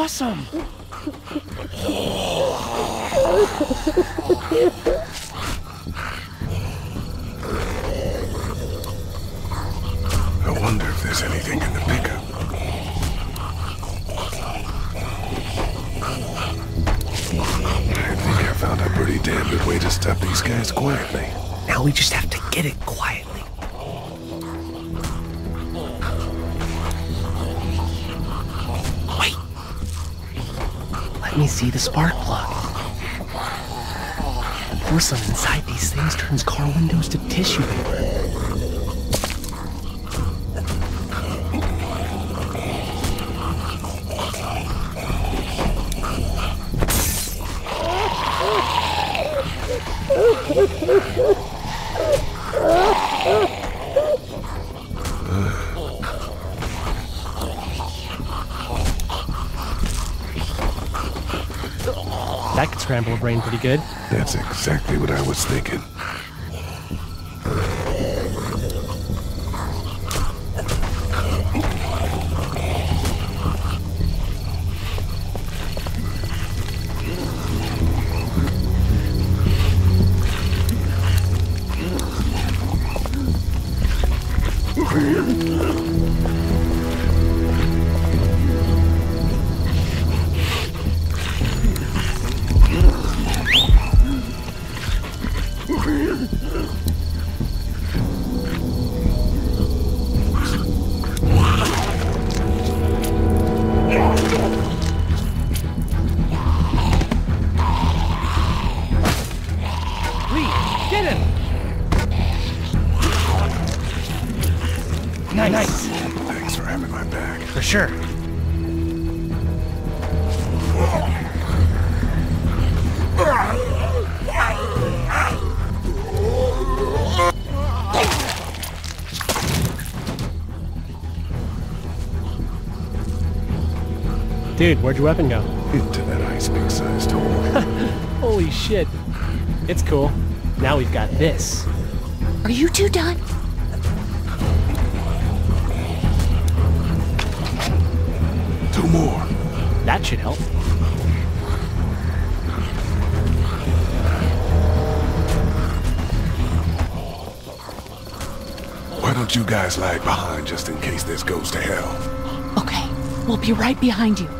awesome! I wonder if there's anything in the pickup. I think I found a pretty damn good way to stop these guys quietly. Now we just have to get it quietly. Me see the spark plug. The porcelain inside these things turns car windows to tissue paper. That could scramble a brain pretty good. That's exactly what I was thinking. Sure. Dude, where'd your weapon go? Into that ice pick sized hole. Holy shit. It's cool. Now we've got this. Are you two done? That should help. Why don't you guys lag behind just in case this goes to hell? Okay, we'll be right behind you.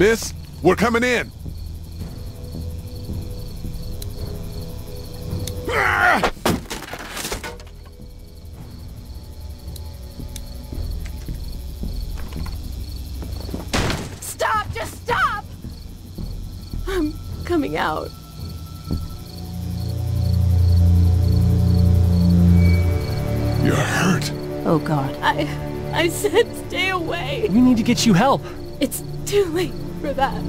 No. Miss, we're coming in. Stop! Just stop! I'm coming out. You're hurt. Oh, God. I I said stay away. We need to get you help. It's too late for that.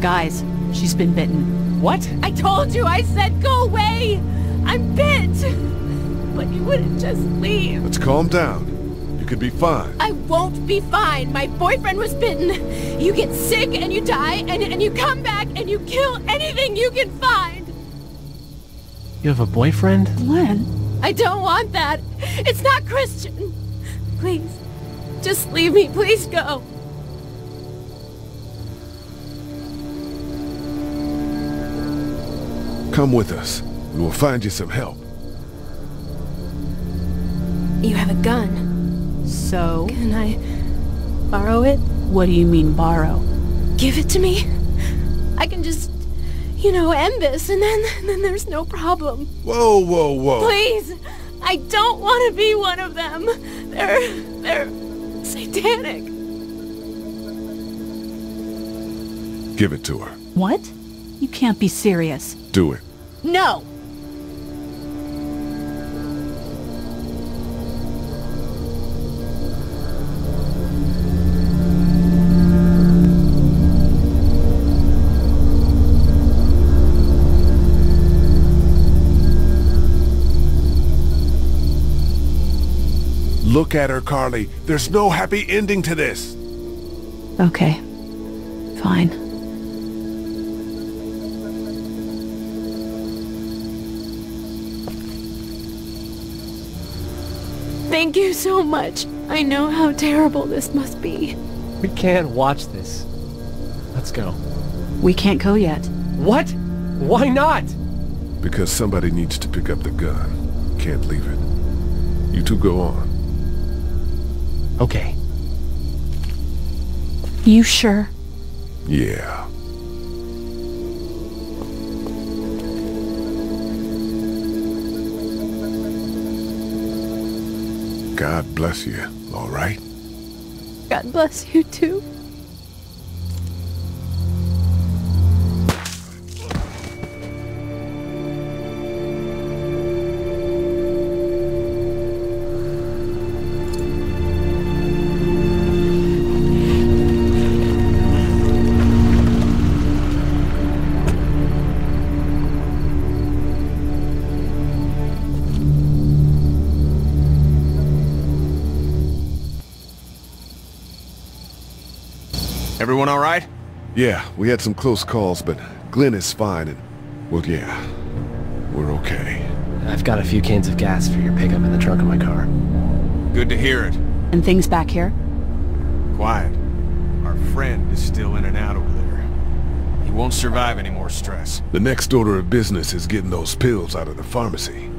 Guys, she's been bitten. What? I told you I said go away. I'm bit. But you wouldn't just leave. Let's calm down. You could be fine. I won't be fine. My boyfriend was bitten. You get sick and you die and, and you come back and you kill anything you can find. You have a boyfriend? Len? I don't want that. It's not Christian. Please, just leave me. Please go. Come with us, and we'll find you some help. You have a gun. So, Can I borrow it? what do you mean borrow? give it to me? I can just, you know, end this and then, then there's no problem. Whoa, whoa, whoa. Please! I don't want to be one of them. They're, they're satanic. Give it to her. What? You can't be serious. Do it. No! Look at her, Carley. There's no happy ending to this. Okay. Fine. Thank you so much. I know how terrible this must be. We can't watch this. Let's go. We can't go yet. What? Why not? Because somebody needs to pick up the gun. Can't leave it. You two go on. Okay. You sure? Yeah. God bless you, all right? God bless you too. Everyone all right? Yeah, we had some close calls, but Glenn is fine and, well, yeah, we're okay. I've got a few cans of gas for your pickup in the trunk of my car. Good to hear it. And things back here? Quiet. Our friend is still in and out over there. He won't survive any more stress. The next order of business is getting those pills out of the pharmacy.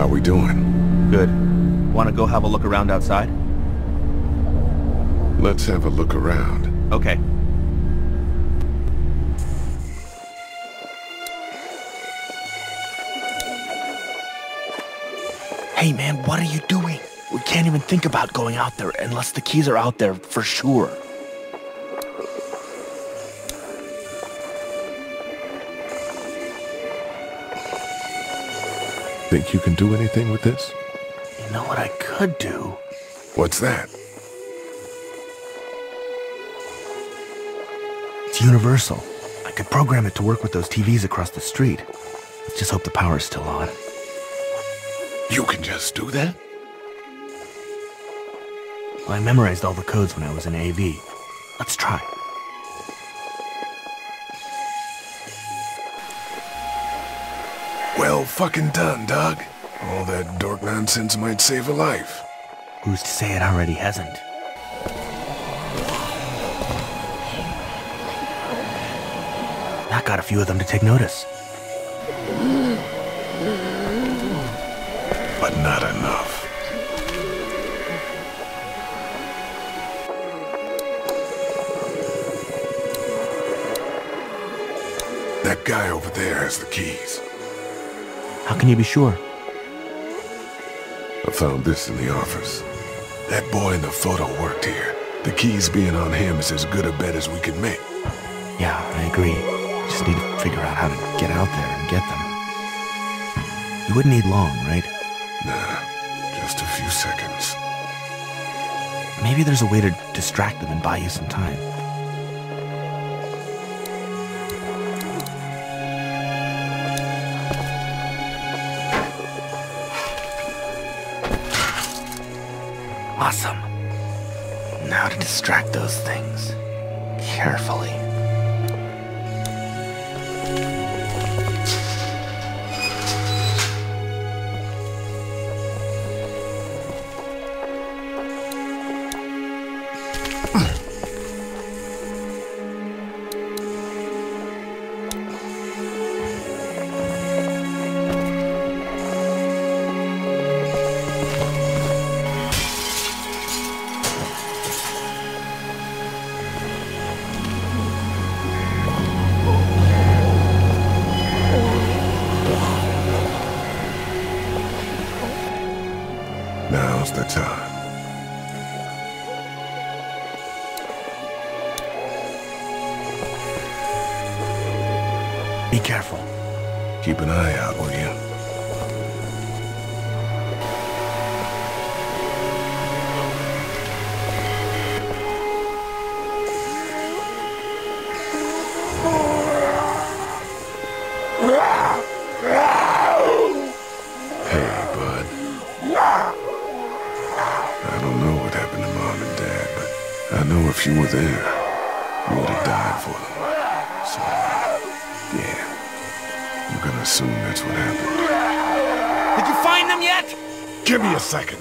How we doing? Good. Want to go have a look around outside? Let's have a look around. Okay. Hey man, what are you doing? We can't even think about going out there unless the keys are out there for sure. Think you can do anything with this? You know what I could do? What's that? It's universal. I could program it to work with those TVs across the street. Let's just hope the power's still on. You can just do that? Well, I memorized all the codes when I was in AV. Let's try. Well fucking done, Doug. All that dork nonsense might save a life. Who's to say it already hasn't? That got a few of them to take notice. But not enough. That guy over there has the keys. How can you be sure? I found this in the office. That boy in the photo worked here. The keys being on him is as good a bet as we can make. Yeah, I agree. Just need to figure out how to get out there and get them. You wouldn't need long, right? Nah, just a few seconds. Maybe there's a way to distract them and buy you some time. Awesome. Now to distract those things. Carefully. Be careful. Keep an eye out, will you? Hey, bud. I don't know what happened to Mom and Dad, but I know if you were there, you would have died for them. So, yeah. I'm gonna assume that's what happened. Did you find them yet? Give me a second.